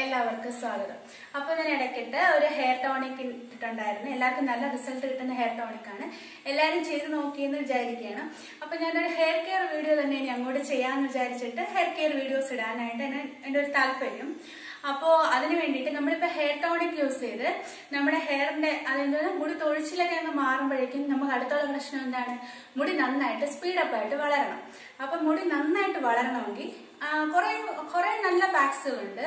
എല്ലാവർക്കും സ്വാഗതം. അപ്പോൾ ഞാൻ ഇടയ്ക്കിട്ട് ഒരു ഹെയർ ടോണിക് ഇട്ടിട്ടുണ്ടായിരുന്നു. എല്ലാവർക്കും നല്ല റിസൾട്ട് കിട്ടുന്ന ഹെയർ ടോണിക് ആണ്. എല്ലാവരും ചെയ്ത് നോക്കിയെന്ന് വിചാരിക്കുകയാണ്. അപ്പോൾ ഞാനൊരു ഹെയർ കെയർ വീഡിയോ തന്നെ ഇനി അങ്ങോട്ട് ചെയ്യാന്ന് വിചാരിച്ചിട്ട് ഹെയർ കെയർ വീഡിയോസ് ഇടാനായിട്ട് എന്റെ ഒരു താല്പര്യം. അപ്പോൾ അതിന് വേണ്ടിയിട്ട് നമ്മളിപ്പോ ഹെയർ ടോണിക് യൂസ് ചെയ്ത് നമ്മുടെ ഹെയറിന്റെ അതായത് മുടി തൊഴിച്ചിലൊക്കെ അങ്ങ് മാറുമ്പോഴേക്കും നമുക്ക് അടുത്തുള്ള പ്രശ്നം എന്താണ്? മുടി നന്നായിട്ട് സ്പീഡപ്പായിട്ട് വളരണം. അപ്പൊ മുടി നന്നായിട്ട് വളരണമെങ്കിൽ കുറേ കുറേ നല്ല പാക്സുകളുണ്ട്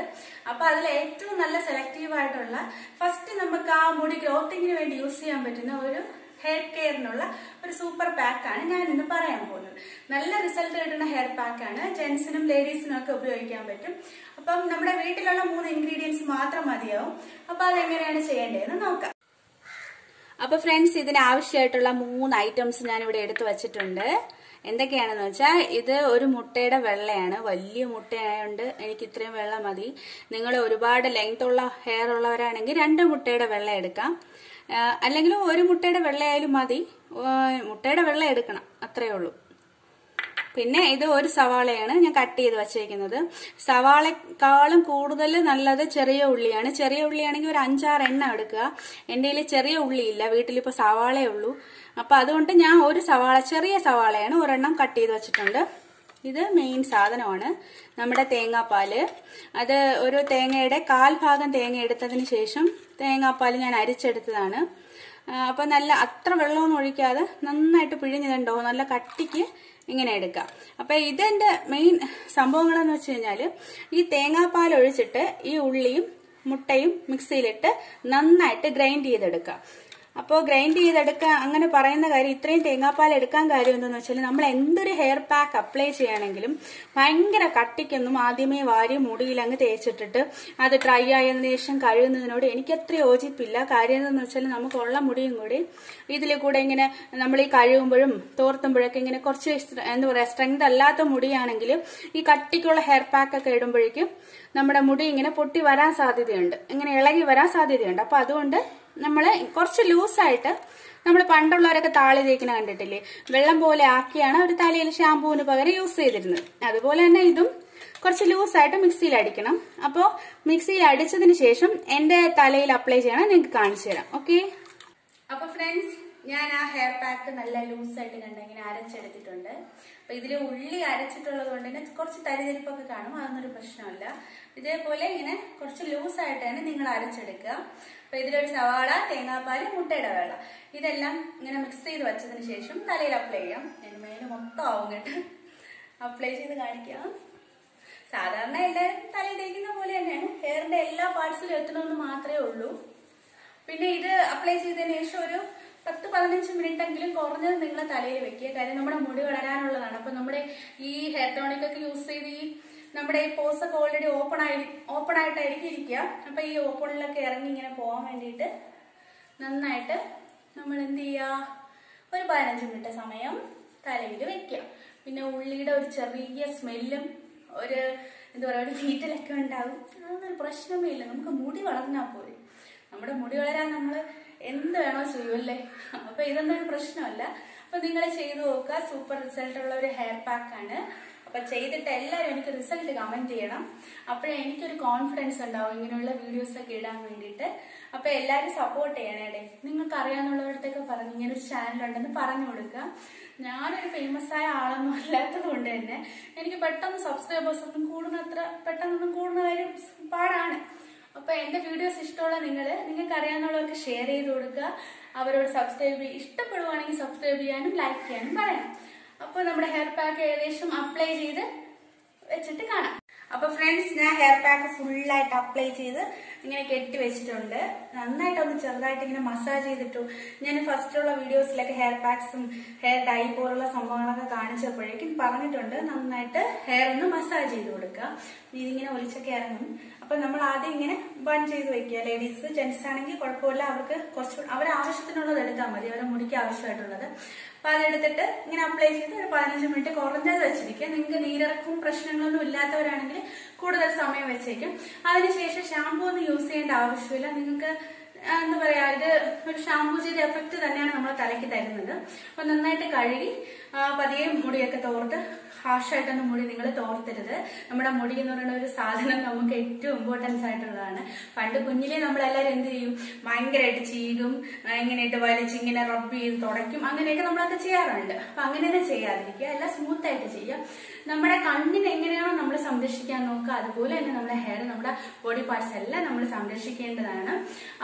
അപ്പോൾ അതിൽ ഏറ്റവും നല്ല സെലക്റ്റീവ് ആയിട്ടുള്ള ഫസ്റ്റ് നമുക്ക് ആ മുടി ഗ്രോത്തിങ്ങിന് വേണ്ടി യൂസ് ചെയ്യാൻ പറ്റുന്ന ഒരു ഹെയർ കെയറിനുള്ള ഒരു സൂപ്പർ പാക്കാണ് ഞാൻ ഇന്ന് പറയാൻ പോകുന്നത്. നല്ല റിസൾട്ട് കിട്ടുന്ന ഹെയർ പാക്കാണ് ജെൻസിനും ലേഡീസിനും ഒക്കെ ഉപയോഗിക്കാൻ പറ്റും. അപ്പം നമ്മുടെ വീട്ടിലുള്ള മൂന്ന് ഇൻഗ്രീഡിയൻസ് മാത്രം മതിയാവും. അപ്പൊ അതെങ്ങനെയാണ് ചെയ്യേണ്ടതെന്ന് നോക്കാം. അപ്പൊ ഫ്രണ്ട്സ് ഇതിന് ആവശ്യമായിട്ടുള്ള മൂന്ന് ഐറ്റംസ് ഞാൻ ഇവിടെ എടുത്തു വച്ചിട്ടുണ്ട്. എന്തൊക്കെയാണെന്ന് വെച്ചാൽ ഇത് ഒരു മുട്ടയുടെ വെള്ളയാണ്. വലിയ മുട്ടയായതുകൊണ്ട് എനിക്ക് ഇത്രയും വെള്ളം മതി. നിങ്ങൾ ഒരുപാട് ലെങ്ത് ഉള്ള ഹെയർ ഉള്ളവരാണെങ്കിൽ രണ്ട് മുട്ടയുടെ വെള്ളം എടുക്കാം. അല്ലെങ്കിൽ ഒരു മുട്ടയുടെ വെള്ളയായാലും മതി. മുട്ടയുടെ വെള്ളം എടുക്കണം. അത്രയേ ഉള്ളൂ. പിന്നെ ഇത് ഒരു സവാളയാണ് ഞാൻ കട്ട് ചെയ്ത് വച്ചേക്കുന്നത്. സവാളക്കാളും കൂടുതൽ നല്ലത് ചെറിയ ഉള്ളിയാണ്. ചെറിയ ഉള്ളിയാണെങ്കിൽ ഒരു അഞ്ചാറ് എണ്ണ എടുക്കുക. എന്റെ കയ്യിൽ ചെറിയ ഉള്ളിയില്ല. വീട്ടിലിപ്പോൾ സവാളയേ ഉള്ളൂ. അപ്പൊ അതുകൊണ്ട് ഞാൻ ഒരു സവാള ചെറിയ സവാളയാണ് ഒരെണ്ണം കട്ട് ചെയ്ത് വെച്ചിട്ടുണ്ട്. ഇത് മെയിൻ സാധനമാണ്. നമ്മുടെ തേങ്ങാപ്പാൽ. അത് ഒരു തേങ്ങയുടെ കാൽ ഭാഗം തേങ്ങ എടുത്തതിന് ശേഷം തേങ്ങാപ്പാൽ ഞാൻ അരിച്ചെടുത്തതാണ്. അപ്പം നല്ല അത്ര വെള്ളമൊന്നും ഒഴിക്കാതെ നന്നായിട്ട് പിഴിഞ്ഞതുണ്ടോ നല്ല കട്ടിക്ക് ഇങ്ങനെ എടുക്കാം. അപ്പൊ ഇതിന്റെ മെയിൻ സംഭവങ്ങളെന്ന് വെച്ച് കഴിഞ്ഞാൽ ഈ തേങ്ങാപ്പാൽ ഒഴിച്ചിട്ട് ഈ ഉള്ളിയും മുട്ടയും മിക്സിയിലിട്ട് നന്നായിട്ട് ഗ്രൈൻഡ് ചെയ്തെടുക്കാം. അപ്പോൾ ഗ്രൈൻഡ് ചെയ്തെടുക്കാൻ അങ്ങനെ പറയുന്ന കാര്യം ഇത്രയും തേങ്ങാപ്പാൽ എടുക്കാൻ കാര്യം എന്തെന്ന് വെച്ചാൽ നമ്മൾ എന്തൊരു ഹെയർ പാക്ക് അപ്ലൈ ചെയ്യണമെങ്കിലും ഭയങ്കര കട്ടിക്കൊന്നും ആദ്യമേ വാരി മുടിയിൽ അങ്ങ് തേച്ചിട്ടിട്ട് അത് ഡ്രൈ ആയതിനു ശേഷം കഴുകുന്നതിനോട് എനിക്ക് അത്ര യോജിപ്പില്ല. കാര്യം എന്തെന്ന് വെച്ചാൽ നമുക്കുള്ള മുടിയും കൂടി ഇതിൽ കൂടെ ഇങ്ങനെ നമ്മൾ ഈ കഴുകുമ്പോഴും തോർത്തുമ്പോഴൊക്കെ ഇങ്ങനെ കുറച്ച് എന്താ പറയുക സ്ട്രെങ്ത് അല്ലാത്ത മുടിയാണെങ്കിൽ ഈ കട്ടിക്കുള്ള ഹെയർ പാക്ക് ഒക്കെ ഇടുമ്പോഴേക്കും നമ്മുടെ മുടി ഇങ്ങനെ പൊട്ടി വരാൻ സാധ്യതയുണ്ട്. ഇങ്ങനെ ഇളകി വരാൻ സാധ്യതയുണ്ട്. അപ്പൊ അതുകൊണ്ട് നമ്മൾ കുറച്ച് ലൂസായിട്ട് നമ്മൾ പണ്ടുള്ളവരൊക്കെ താളി തേക്കുന്ന കണ്ടിട്ടില്ലേ? വെള്ളം പോലെ ആക്കിയാണ് അവർ തലയിൽ ഷാമ്പൂവിന് പകരം യൂസ് ചെയ്തിരുന്നത്. അതുപോലെ തന്നെ ഇതും കുറച്ച് ലൂസായിട്ട് മിക്സിയിൽ അടിക്കണം അപ്പോൾ മിക്സിയിൽ അടിച്ചതിന് ശേഷം എന്റെ തലയിൽ അപ്ലൈ ചെയ്യണം നിങ്ങൾക്ക് കാണിച്ചു തരാം. ഓക്കെ അപ്പൊ ഫ്രണ്ട്സ് ഞാൻ ആ ഹെയർ പാക്ക് നല്ല ലൂസായിട്ട് കണ്ട ഇങ്ങനെ അരച്ചെടുത്തിട്ടുണ്ട്. അപ്പൊ ഇതിൽ ഉള്ളി അരച്ചിട്ടുള്ളത് കൊണ്ട് തന്നെ കുറച്ച് തരിതരിപ്പൊക്കെ കാണും. അതൊന്നൊരു പ്രശ്നമല്ല ഇതേപോലെ ഇങ്ങനെ കുറച്ച് ലൂസായിട്ട് തന്നെ നിങ്ങൾ അരച്ചെടുക്കുക. അപ്പൊ ഇതിലൊരു സവാള തേങ്ങാപ്പാൽ മുട്ടയുടെ വെള്ളം ഇതെല്ലാം ഇങ്ങനെ മിക്സ് ചെയ്ത് വെച്ചതിന് ശേഷം തലയിൽ അപ്ലൈ ചെയ്യാം. എണ്ണമേൽ മൊത്തം ആവും കേട്ടോ. അപ്ലൈ ചെയ്ത് കാണിക്കാം. സാധാരണ എല്ലാവരും തലയിൽ തേക്കുന്ന പോലെ തന്നെയാണ്. ഹെയറിന്റെ എല്ലാ പാർട്സിലും എത്തണമെന്ന് മാത്രമേ ഉള്ളൂ. പിന്നെ ഇത് അപ്ലൈ ചെയ്തതിന് ശേഷം ഒരു പത്ത് പതിനഞ്ച് മിനിറ്റ് എങ്കിലും കുറഞ്ഞത് നിങ്ങൾ തലയിൽ വെക്കുക. കാര്യം നമ്മുടെ മുടി വളരാനുള്ളതാണ്. അപ്പൊ നമ്മുടെ ഈ ഹെയർ ടോണിക് ഒക്കെ യൂസ് ചെയ്ത് ഈ നമ്മുടെ ഈ പോസ് ഒക്കെ ഓൾറെഡി ഓപ്പൺ ആയി ഓപ്പൺ ആയിട്ടായിരിക്കും ഇരിക്കുക. അപ്പൊ ഈ ഓപ്പണിലൊക്കെ ഇറങ്ങി ഇങ്ങനെ പോകാൻ വേണ്ടിയിട്ട് നന്നായിട്ട് നമ്മൾ എന്ത് ചെയ്യുക? ഒരു പതിനഞ്ച് മിനിറ്റ് സമയം തലയിൽ വെക്കുക. പിന്നെ ഉള്ളിയുടെ ഒരു ചെറിയ സ്മെല്ലും ഒരു എന്താ പറയുക ഒരു തീറ്റലൊക്കെ ഉണ്ടാകും അതൊന്നും പ്രശ്നമേ ഇല്ല. നമുക്ക് മുടി വളർന്നാൽ പോരെ. നമ്മുടെ മുടി വളരാൻ നമ്മൾ എന്ത് വേണോ ചെയ്യുമല്ലേ അപ്പൊ ഇതൊന്നും ഒരു പ്രശ്നമല്ല. അപ്പൊ നിങ്ങൾ ചെയ്തു നോക്കുക. സൂപ്പർ റിസൾട്ട് ഉള്ള ഒരു ഹെയർ പാക്ക് ആണ്. അപ്പൊ ചെയ്തിട്ട് എല്ലാവരും എനിക്ക് റിസൾട്ട് കമന്റ് ചെയ്യണം. അപ്പോഴേ എനിക്കൊരു കോൺഫിഡൻസ് ഉണ്ടാവും ഇങ്ങനെയുള്ള വീഡിയോസ് ഒക്കെ ഇടാൻ വേണ്ടിയിട്ട്. അപ്പൊ എല്ലാവരും സപ്പോർട്ട് ചെയ്യണേ നിങ്ങൾക്ക് അറിയാവുന്നവരടുത്തൊക്കെ പറഞ്ഞു ഇങ്ങനെ ഒരു ചാനൽ ഉണ്ടെന്ന് പറഞ്ഞു കൊടുക്കുക. ഞാനൊരു ഫേമസ് ആയ ആളൊന്നും അല്ലാത്തത് കൊണ്ട് തന്നെ എനിക്ക് പെട്ടെന്ന് സബ്സ്ക്രൈബേഴ്സ് ഒന്നും കൂടുന്നത്ര പെട്ടെന്നൊന്നും കൂടുന്ന കാര്യം പാടാണ്. അപ്പൊ എന്റെ വീഡിയോസ് ഇഷ്ടമുള്ള നിങ്ങൾ നിങ്ങൾക്ക് അറിയാവുന്നവർക്ക് ഷെയർ ചെയ്ത് കൊടുക്കുക. അവരോട് സബ്സ്ക്രൈബ് ഇഷ്ടപ്പെടുവാണെങ്കിൽ സബ്സ്ക്രൈബ് ചെയ്യാനും ലൈക്ക് ചെയ്യാനും പറയണം അപ്പൊ നമ്മുടെ ഹെയർ പാക്ക് ഏകദേശം അപ്ലൈ ചെയ്ത് വെച്ചിട്ട് കാണാം. അപ്പൊ ഫ്രണ്ട്സ് ഞാൻ ഹെയർ പാക്ക് ഫുള്ളായിട്ട് അപ്ലൈ ചെയ്ത് ഇങ്ങനെ കെട്ടി വെച്ചിട്ടുണ്ട്. നന്നായിട്ട് ഒന്ന് ചെറുതായിട്ട് ഇങ്ങനെ മസാജ് ചെയ്തിട്ടു. ഞാൻ ഫസ്റ്റുള്ള വീഡിയോസിലൊക്കെ ഹെയർ പാക്സും ഹെയർ ഡൈ പോലുള്ള സംഭവങ്ങളൊക്കെ കാണിച്ചപ്പോഴേക്കും പറഞ്ഞിട്ടുണ്ട് നന്നായിട്ട് ഹെയർ ഒന്ന് മസാജ് ചെയ്ത് കൊടുക്കുക. ഇതിങ്ങനെ ഒലിച്ചൊക്കെ ഇറങ്ങും. അപ്പൊ നമ്മൾ ആദ്യം ഇങ്ങനെ ബൺ ചെയ്ത് വെക്കുക. ലേഡീസ് ജെന്റ്സ് ആണെങ്കിൽ കുഴപ്പമില്ല. അവർക്ക് കുറച്ച് അവർ ആവശ്യത്തിനുള്ളത് എടുത്താൽ മതി. അവരെ മുടിക്ക് ആവശ്യമായിട്ടുള്ളത്. അപ്പൊ അതെടുത്തിട്ട് ഇങ്ങനെ അപ്ലൈ ചെയ്ത് ഒരു പതിനഞ്ച് മിനിറ്റ് കുറഞ്ഞത് വെച്ചിരിക്കുക. നിങ്ങൾക്ക് നീരിറക്കും പ്രശ്നങ്ങളൊന്നും ഇല്ലാത്തവരാണെങ്കിൽ കൂടുതൽ സമയം വെച്ചേക്കും. അതിനുശേഷം ഷാമ്പൂ ഒന്നും യൂസ് ചെയ്യേണ്ട ആവശ്യമില്ല. നിങ്ങൾക്ക് എന്താ പറയാ ഇത് ഒരു ഷാംപൂ ചെയ്ത എഫക്റ്റ് തന്നെയാണ് നമ്മൾ തലയ്ക്ക് തരുന്നത്. അപ്പൊ നന്നായിട്ട് കഴുകി പതിയെ മുടിയൊക്കെ തോർത്ത് ഹാഷായിട്ടൊന്നും മുടി നിങ്ങൾ തോർത്തരുത്. നമ്മുടെ മുടി എന്ന് പറയുന്ന ഒരു സാധനം നമുക്ക് ഏറ്റവും ഇമ്പോർട്ടൻസ് ആയിട്ടുള്ളതാണ്. പണ്ട് കുഞ്ഞിലെ നമ്മളെല്ലാവരും എന്ത് ചെയ്യും? ഭയങ്കരമായിട്ട് ചീകും ഇങ്ങനെയായിട്ട് വലിച്ച് ഇങ്ങനെ റബ്ബ് ചെയ്ത് തുടയ്ക്കും. അങ്ങനെയൊക്കെ നമ്മളൊക്കെ ചെയ്യാറുണ്ട്. അപ്പൊ അങ്ങനെ തന്നെ ചെയ്യാതിരിക്കുക. എല്ലാം സ്മൂത്ത് ആയിട്ട് ചെയ്യുക. നമ്മുടെ കണ്ണിനെങ്ങനെയാണോ നമ്മൾ സംരക്ഷിക്കാൻ നോക്കുക. അതുപോലെ തന്നെ നമ്മുടെ ഹെയർ നമ്മുടെ ബോഡി പാർട്സ് എല്ലാം സംരക്ഷിക്കേണ്ടതാണ്.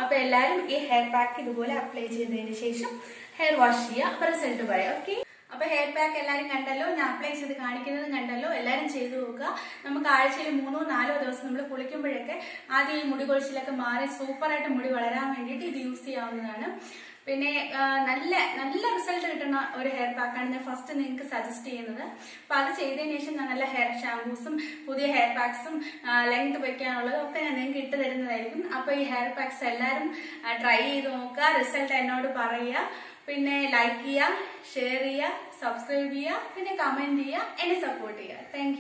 അപ്പൊ എല്ലാരും ഈ ഹെയർ പാക്ക് ഇതുപോലെ അപ്ലൈ ചെയ്തതിന് ശേഷം ഹെയർ വാഷ് ചെയ്യുക. അപ്പൊ റിസൾട്ട് പറയാം. ഓക്കെ അപ്പൊ ഹെയർ പാക്ക് എല്ലാരും കണ്ടല്ലോ? ഞാൻ അപ്ലൈ ചെയ്ത് കാണിക്കുന്നത് കണ്ടല്ലോ? എല്ലാരും ചെയ്തു നോക്കുക. നമുക്ക് ആഴ്ചയിൽ മൂന്നോ നാലോ ദിവസം നമ്മൾ കുളിക്കുമ്പോഴൊക്കെ ആദ്യം ഈ മുടി കൊഴിച്ചിലൊക്കെ മാറി സൂപ്പറായിട്ട് മുടി വളരാൻ വേണ്ടിയിട്ട് ഇത് യൂസ് ചെയ്യാവുന്നതാണ്. പിന്നെ നല്ല നല്ല റിസൾട്ട് കിട്ടുന്ന ഒരു ഹെയർ പാക്കാണ് ഞാൻ ഫസ്റ്റ് നിങ്ങൾക്ക് സജസ്റ്റ് ചെയ്യുന്നത്. അപ്പൊ അത് ചെയ്തതിന് ശേഷം ഞാൻ നല്ല ഹെയർ ഷാംപൂസും പുതിയ ഹെയർ പാക്സും ലെങ്ത് വയ്ക്കാനുള്ളത് ഒക്കെ ഞാൻ നിങ്ങൾക്ക് ഇട്ട് തരുന്നതായിരിക്കും. അപ്പൊ ഈ ഹെയർ പാക്സ് എല്ലാവരും ട്രൈ ചെയ്ത് നോക്കുക. റിസൾട്ട് എന്നോട് പറയുക. പിന്നെ ലൈക്ക് ചെയ്യുക ഷെയർ ചെയ്യുക സബ്സ്ക്രൈബ് ചെയ്യുക പിന്നെ കമന്റ് ചെയ്യുക എന്നെ സപ്പോർട്ട് ചെയ്യുക. താങ്ക്